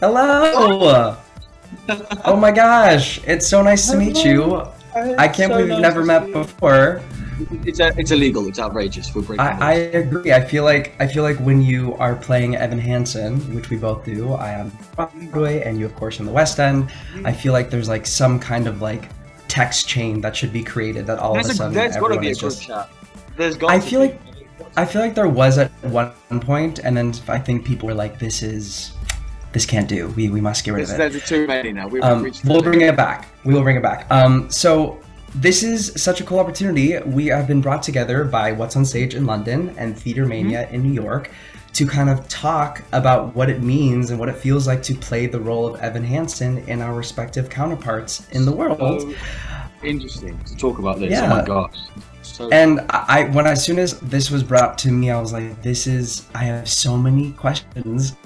Hello. oh my gosh, it's so nice to meet you. I can't So believe we've nice never met you. before. It's uh, it's illegal. It's outrageous. We're breaking I, I agree. I feel like I feel like when you are playing Evan Hansen, which we both do, I am Broadway, and you of course in the West End. I feel like there's like some kind of like text chain that should be created that all There's, of a sudden a, sudden there's got to be a is group just. chat. There's got. I to feel be. like I feel like there was at one point, and then I think people were like, "This is, this can't do. We we must get rid there's, of it." there's too many now. We've Um, we'll bring it back. We will bring it back. Um, so this is such a cool opportunity. We have been brought together by What's on Stage in London and Theater Mania in New York to kind of talk about what it means and what it feels like to play the role of Evan Hansen in our respective counterparts in the world. so interesting to talk about this. Yeah. Oh my gosh. So And I, when as soon as this was brought to me, I was like, "This is." I have so many questions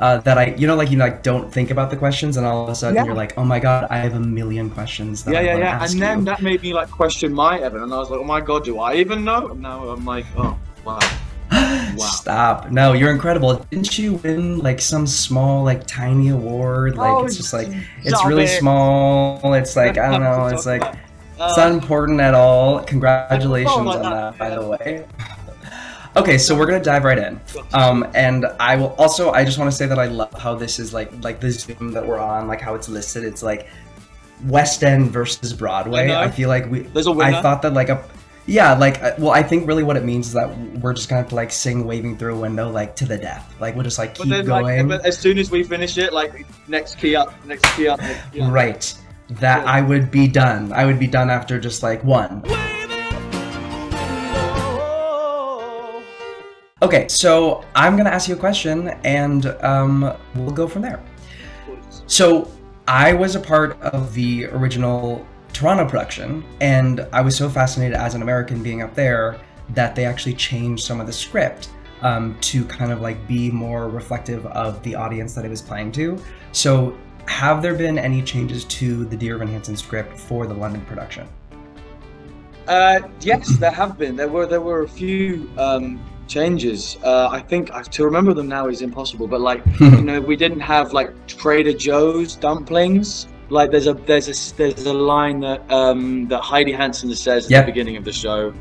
uh, that I, you know, like you like don't think about the questions, and all of a sudden Yeah. you're like, "Oh my god, I have a million questions." That yeah, I yeah, yeah. ask And then you. that made me like question my Evan, and I was like, oh my god, do I even know? And now I'm like, oh wow. Wow. Stop! No, you're incredible. Didn't you win like some small, like tiny award? Like Oh, it's just like it's really it. small. It's like I don't know. It's like it's Uh, not important at all. Congratulations Oh, on my that, by the way. Okay, so we're gonna dive right in. Um, and I will also I just want to say that I love how this is like like the Zoom that we're on, like how it's listed. It's like West End versus Broadway. I. I, feel like we. There's a winner. I thought that like a. Yeah, like uh, well, I think really what it means is that we're just gonna have to like sing "Waving Through a Window" like to the death. Like we'll just like But keep then, like, going. but as soon as we finish it, like next key up, next key up, next key up. Right. That Yeah. I would be done. I would be done after just like one. Okay, so I'm gonna ask you a question, and um, we'll go from there. So I was a part of the original Toronto production, and I was so fascinated as an American being up there that they actually changed some of the script um, to kind of like be more reflective of the audience that it was playing to. So, have there been any changes to the Dear Evan Hansen script for the London production? Uh, yes, there have been. There were there were a few um, changes. Uh, I think uh, to remember them now is impossible. But like you know, we didn't have like Trader Joe's dumplings. Like there's a there's a there's a line that um, that Heidi Hansen says at Yep. the beginning of the show.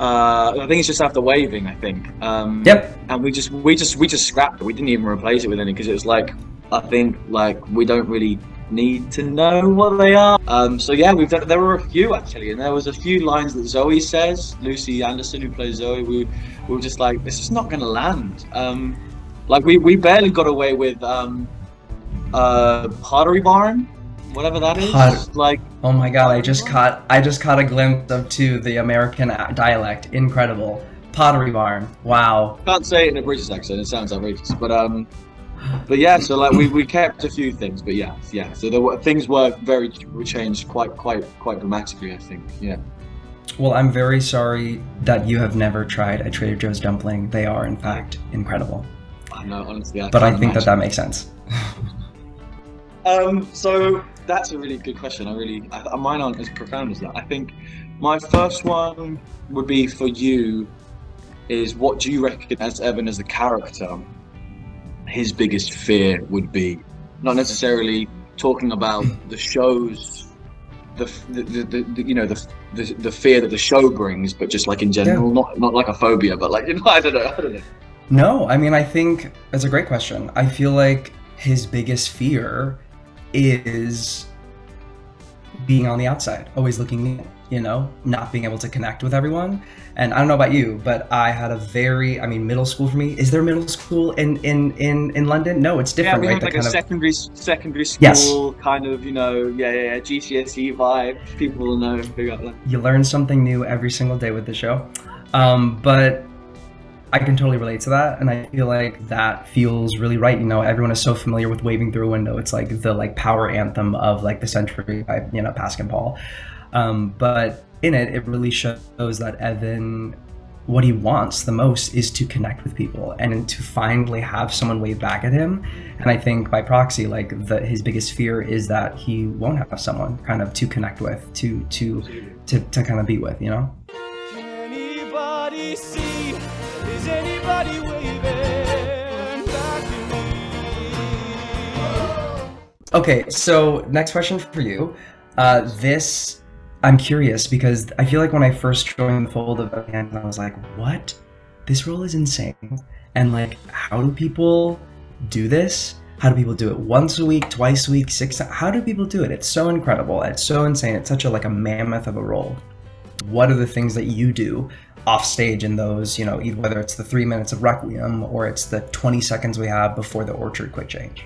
Uh, I think it's just after waving. I think. Um, Yep. And we just we just we just scrapped it. We didn't even replace it with anything because it was like I think like we don't really need to know what they are. Um, so yeah, we've done. There were a few actually, and there was a few lines that Zoe says. Lucy Anderson, who plays Zoe, we, we were just like, this is not going to land. Um, like we, we barely got away with um, uh, Pottery Barn, whatever that is. Pot- Like Oh my god, I just caught I just caught a glimpse of to the American dialect. Incredible. Pottery barn. Wow. can't say it in a British accent. It sounds outrageous, but um. But yeah, so like we, we kept a few things, but yeah, yeah. So there were things were very were changed quite quite quite dramatically, I think. Yeah. Well, I'm very sorry that you have never tried a Trader Joe's dumpling. They are in fact incredible. I know, honestly. I But I think that imagine. that makes sense. Um, so that's a really good question. I really, I, mine aren't as profound as that. I think my first one would be for you is what do you recognise Evan as a character, his biggest fear would be? Not necessarily talking about hmm. the shows, the, the, the, the, you know the, the the fear that the show brings, but just like in general, not not like a phobia, but like you know, I don't know, I don't know. No, I mean I think that's a great question. I feel like his biggest fear is being on the outside, always looking in, you know, not being able to connect with everyone. And I don't know about you, but I had a very, I mean, middle school for me. Is there middle school in in in, in London? No, it's different, Yeah, we right? have like a kind of- secondary secondary Yes. school kind of, you know, yeah, yeah, yeah, GCSE vibe. People will know. You learn something new every single day with the show. Um, but I can totally relate to that, and I feel like that feels really right. You know, everyone is so familiar with "Waving Through a Window." It's like the like power anthem of like the century by you know Pasek Paul. Um, but in it, it really shows that Evan, what he wants the most is to connect with people and to finally have someone wave back at him. And I think by proxy, like the, his biggest fear is that he won't have someone kind of to connect with, to to to, to kind of be with, you know. Anybody see? Is anybody waving back to me? Okay, so next question for you. Uh, this, I'm curious because I feel like when I first joined the fold of band, I was like, what? This role is insane. And like, how do people do this? How do people do it once a week, twice a week, six? How do people do it? It's so incredible. It's so insane. It's such a like a mammoth of a role. What are the things that you do off stage in those, you know, whether it's the three minutes of Requiem or it's the 20 seconds we have before the Orchard quick change?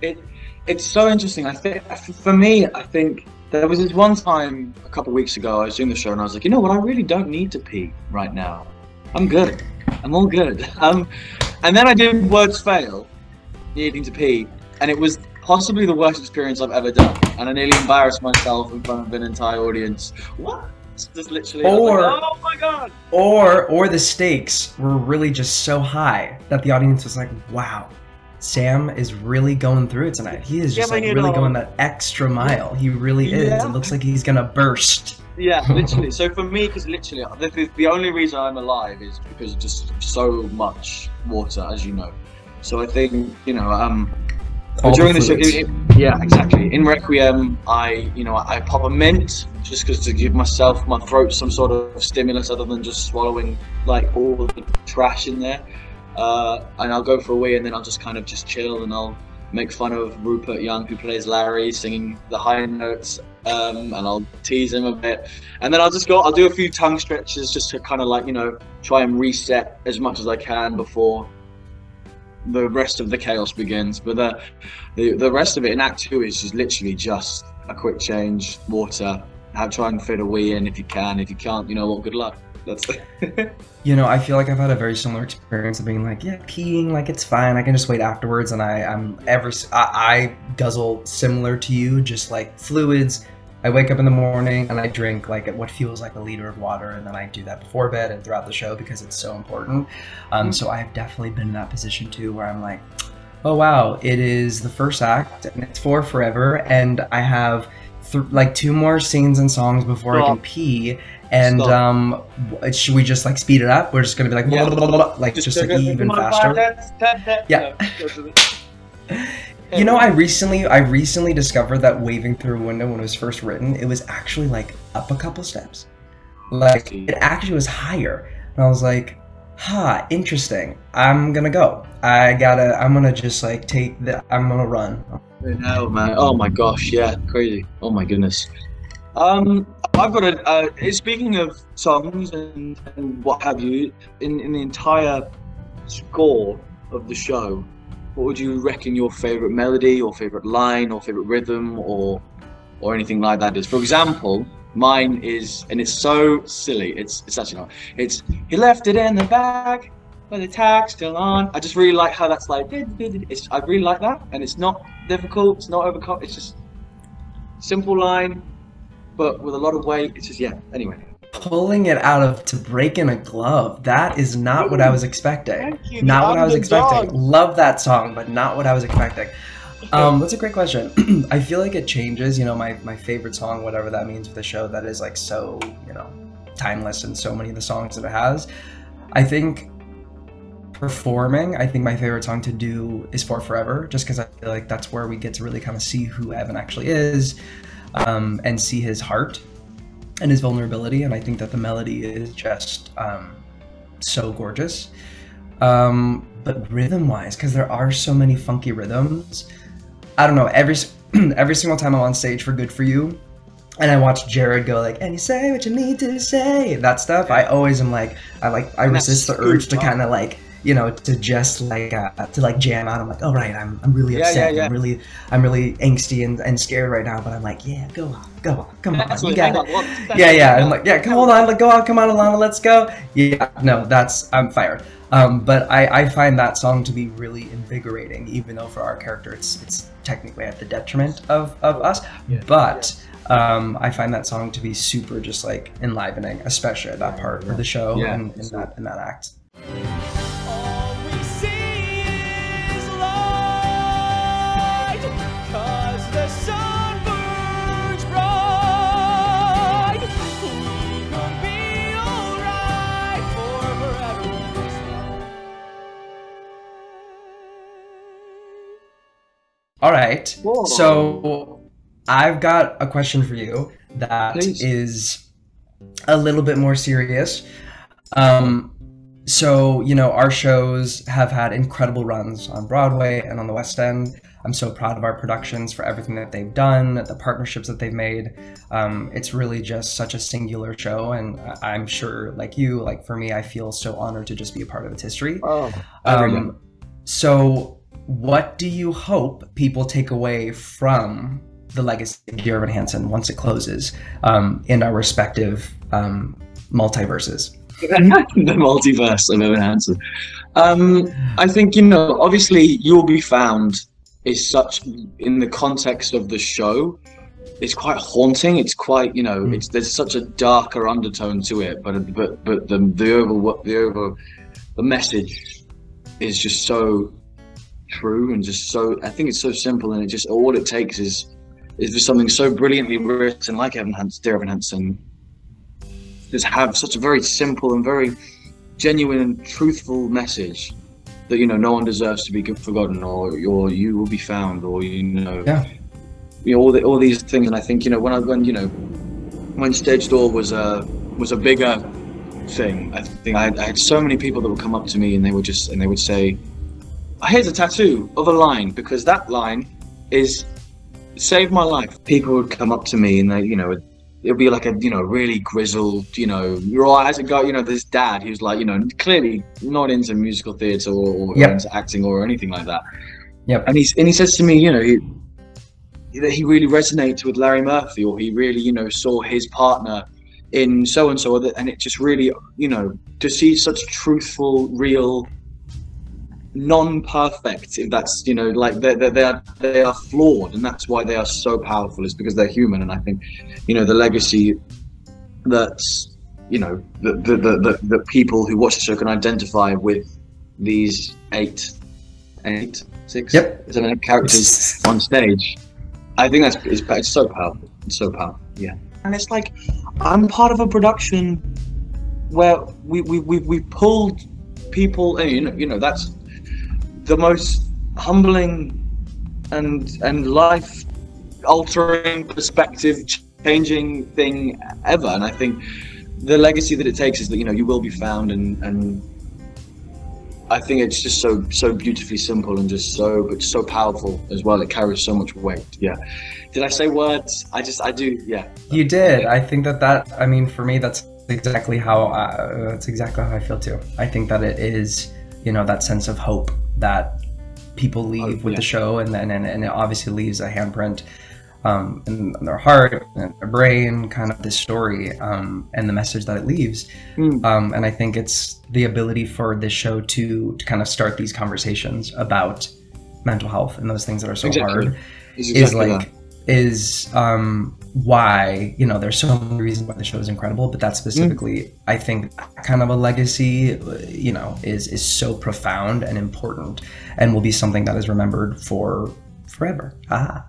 It it's so interesting. I think for me, I think there was this one time a couple weeks ago I was doing the show and I was like, you know what, I really don't need to pee right now. I'm good. I'm all good. Um, and then I did words fail, needing to pee, and it was possibly the worst experience I've ever done. And I nearly embarrassed myself in front of an entire audience. What? Just literally. Or like, oh my god. Or or the stakes were really just so high that the audience was like, wow. Sam is really going through it tonight. He is just Yeah, like really know- going that extra mile. He really is. Yeah. It looks like he's gonna burst. Yeah, literally. So for me, because literally, the, the, the only reason I'm alive is because of just so much water, as you know. So I think you know, um, during the show, it- it- yeah, exactly. In Requiem, I you know I pop a mint just because to give myself my throat some sort of stimulus other than just swallowing like all the trash in there. Uh, and I'll go for a wee, and then I'll just kind of just chill, and I'll make fun of Rupert Young, who plays Larry, singing the high notes, um, and I'll tease him a bit, and then I'll just go. I'll do a few tongue stretches just to kind of like you know try and reset as much as I can before the rest of the chaos begins. But the the, the rest of it in Act Two is just literally just a quick change, water. Have try and fit a wee in if you can. If you can't, you know what? Good luck. That's You know, I feel like I've had a very similar experience of being like, yeah, peeing, like it's fine. I can just wait afterwards, and I, I'm ever, I guzzle similar to you, just like fluids. I wake up in the morning and I drink like what feels like a liter of water, and then I do that before bed and throughout the show because it's so important. Um, so I've definitely been in that position too, where I'm like, oh wow, it is the first act and it's for forever, and I have th- like two more scenes and songs before I can pee. And um, should we just like speed it up? We're just gonna be like, Yeah. blah, blah, blah, blah, like just, like even faster. Yeah. You know, I recently I recently discovered that waving through a window when it was first written, it was actually like up a couple steps. Like it actually was higher. And I was like, ha, interesting. I'm gonna go. I gotta I'm gonna just like take the I'm gonna run. No, man. Oh my gosh, yeah, crazy. Oh my goodness. Um, I've got a. Uh, speaking of songs and, and what have you, in in the entire score of the show, what would you reckon your favorite melody, or favorite line, or favorite rhythm, or or anything like that is? For example, mine is, and it's so silly. It's it's actually not. It's he left it in the bag. But the tag's still on. I just really like how that's like. It's, I really like that, and it's not difficult. It's not overcome. It's just simple line, but with a lot of weight. It's just yeah. Anyway. Pulling it out of to break in a glove. That is not what I was expecting. Thank you. Not what I was expecting. underdog. Love that song, but not what I was expecting. Um, that's a great question. I feel like it changes. You know, my my favorite song, whatever that means for the show, that is like so you know timeless and so many of the songs that it has. I think performing, I think my favorite song to do is For Forever, just because I feel like that's where we get to really kind of see who Evan actually is, um, and see his heart and his vulnerability. And I think that the melody is just um, so gorgeous. Um, but rhythm wise, because there are so many funky rhythms, I don't know. Every every single time I'm on stage for Good for You, and I watch Jared go like, "And you say what you need to say," that stuff. I always am like, I like, I resist the urge to kind of like, you know, to just like uh, to like jam out. I'm like, oh right, I'm I'm really Yeah, upset. yeah, yeah. I'm really I'm really angsty and, and scared right now. But I'm like, yeah, go on, go on, come on, That's you got hang it. on, Yeah, yeah. I'm like, yeah, come hold on, like, go on, come on, Alana, let's go. Yeah, no, that's I'm fired. Um, but I, I find that song to be really invigorating, even though for our character it's it's technically at the detriment of, of us. Yeah. But um, I find that song to be super just like enlivening, especially at that part of the show Yeah. and in that in that act. All right. Whoa. So I've got a question for you that is Please. a little bit more serious. Um, so you know, our shows have had incredible runs on Broadway and on the West End. I'm so proud of our productions for everything that they've done, the partnerships that they've made. Um, it's really just such a singular show, and I'm sure, like you, like for me, I feel so honored to just be a part of its history. Oh. Um, so, what do you hope people take away from the legacy of Dear Evan Hansen once it closes um, in our respective um, multiverses? the multiverse of Evan Hansen. Um, I think you know. Obviously, you'll be found is such in the context of the show. It's quite haunting. It's quite you know. Mm. It's there's such a darker undertone to it, but but but the the over the over the message is just so true and just so. I think it's so simple, and it just all it takes is is just something so brilliantly written, like Evan Hansen, Dear Evan Hansen, just have such a very simple and very genuine and truthful message that you know no one deserves to be forgotten or or you will be found or you know Yeah. you know all the, all these things and I think you know when I when you know when stage door was a was a bigger thing I think I, I had so many people that would come up to me and they would just and they would say here's a tattoo of a line because that line is saved my life people would come up to me and they you know it'll be like a you know really grizzled you know right as a guy you know this dad who's like you know clearly not into musical theatre or, or Yep. into acting or anything like that Yep. and he's and he says to me you know he, that he really resonates with Larry Murphy or he really you know saw his partner in so and so and it just really you know to see such truthful real non-perfect if that's you know like they they they are they are flawed and that's why they are so powerful is because they're human and i think you know the legacy that's you know the the the, the, the people who watch the show can identify with these eight eight six Yep. seven eight characters on stage. I think that's it's, it's so powerful it's so powerful yeah. And it's like i'm part of a production where we we we, we pulled people and you know, you know that's the most humbling and and life altering perspective changing thing ever and i think the legacy that it takes is that you know you will be found and and i think it's just so so beautifully simple and just so but so powerful as well it carries so much weight yeah did i say words i just i do yeah You did. I think that that. I mean, for me, that's exactly how. I, uh, that's exactly how I feel too. I think that it is, you know, that sense of hope that people leave Oh, with yeah. the show, and then and, and it obviously leaves a handprint um, in, their heart and their brain, kind of this story um, and the message that it leaves. Mm. Um, and I think it's the ability for this show to to kind of start these conversations about mental health and those things that are so Exactly. hard It's is exactly like is um why you know there's so many reasons why the show is incredible but that specifically i think kind of a legacy you know is is so profound and important and will be something that is remembered for forever. Ah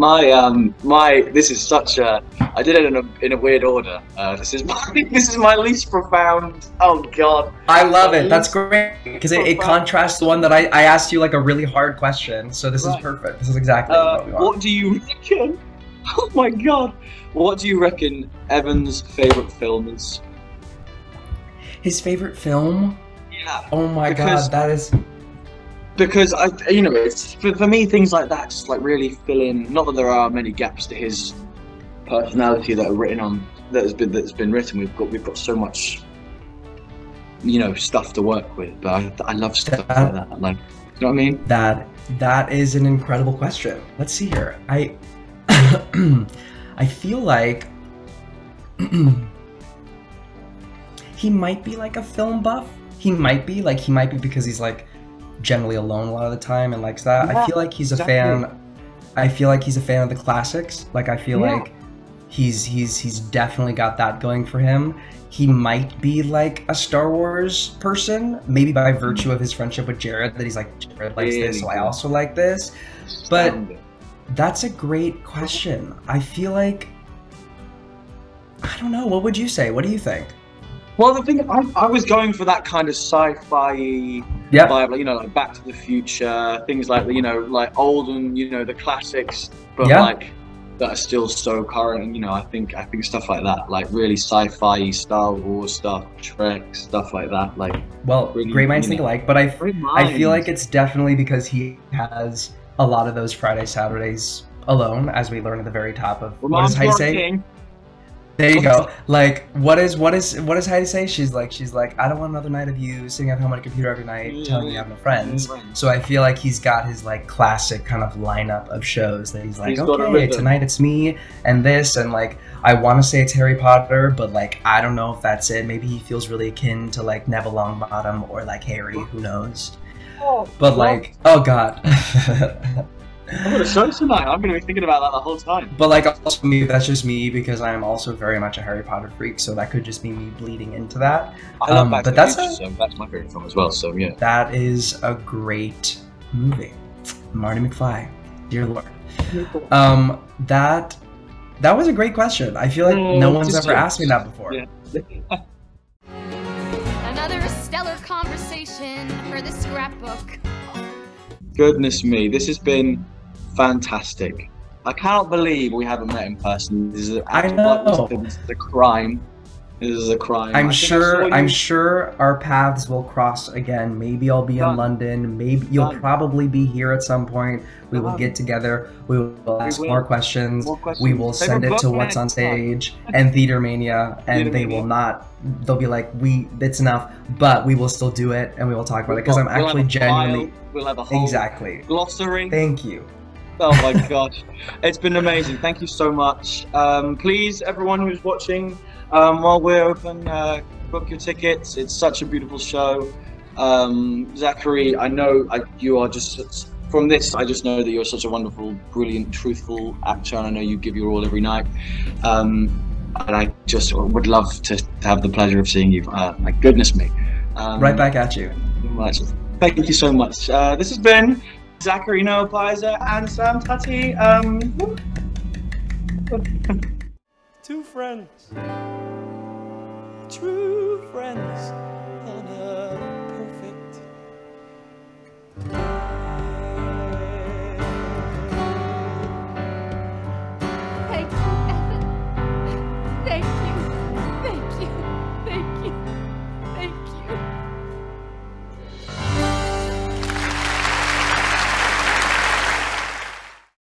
my um my this is such a I did it in a in a weird order. Uh, this is my this is my least profound. Oh God! i love it that's great because it, it contrasts the one that I, I asked you like a really hard question so this Right. is perfect this is exactly Uh, what we want what do you reckon? Oh my God! What do you reckon Evan's favorite film is? his favorite film Yeah, oh my Because- god that is because I you know it's for, for me things like that just like really fill in. Not that there are many gaps to his personality that are written on that has been that's been written. We've got we've got so much you know stuff to work with. But I, I love stuff like that. Like you know what I mean? That that is an incredible question. Let's see here. I I feel like he might be like a film buff. He might be like he might be because he's like generally alone a lot of the time and likes that. I feel like he's a exactly. fan. I feel like he's a fan of the classics. Like I feel Yeah, like he's he's he's definitely got that going for him. He might be like a Star Wars person, maybe by virtue of his friendship with Jared. That he's like Jared likes this, so I also like this. But- That's a great question. I feel like I don't know. What would you say? What do you think? Well, the thing I, I was going for that kind of sci-fi Yeah. vibe, like you know, like Back to the Future, things like you know, like old and you know the classics, but Yeah. like that are still so current. And you know, I think I think stuff like that, like really sci-fi, Star Wars stuff, Trek stuff like that, like Well, Really, great minds think alike, but I I feel like it's definitely because he has a lot of those Friday Saturdays alone, as we learn at the very top of what does Reminds There you go. Like, what is what is what does Heidi say? She's like, she's like, I don't want another night of you sitting at home on a computer every night, mm-hmm. telling me you have no friends. Mm-hmm. So I feel like he's got his like classic kind of lineup of shows that he's like, He's got a okay, tonight it's me and this, and like I want to say it's Harry Potter, but like I don't know if that's it. Maybe he feels really akin to like Neville Longbottom or like Harry, who knows? Oh, But like, oh god. I'm gonna show tonight. I'm gonna be thinking about that the whole time. But like also me, that's just me because I am also very much a Harry Potter freak, so that could just be me bleeding into that. I love Um, Back to but the that's Future, a- so that's my favorite film as well. So yeah. That is a great movie. Marty McFly, dear lord. Um, that that was a great question. I feel like Oh, no one's ever a- asked me that before. Yeah. Another stellar conversation for the scrapbook. Goodness me, this has been fantastic. I cannot believe we haven't met in person. This is a, I know. This is a crime. This is a crime. I'm sure. I'm sure our paths will cross again. Maybe I'll be in London. Maybe you'll Done. probably be here at some point. We will get together. We will ask will. more questions. More questions. We will send it to What's on Stage and Theater Mania, and Theater they Mania. will not. They'll be like, "We, it's enough," but we will still do it, and we will talk about it because I'm We'll actually genuinely We'll have a whole exactly. glossary. Thank you. Oh my gosh, it's been amazing. Thank you so much. Um, please, everyone who's watching, um, while we're open, uh, book your tickets. It's such a beautiful show. Um, Zachary, I know I, you are just from this. I just know that you're such a wonderful, brilliant, truthful actor, and I know you give your all every night. Um, and I just would love to, to have the pleasure of seeing you. Uh, my goodness me. Um, Right back at you. much. Thank you so much. Uh, this has been Zachary Noah Piser and Sam Tutty. Um, Two friends, true friends,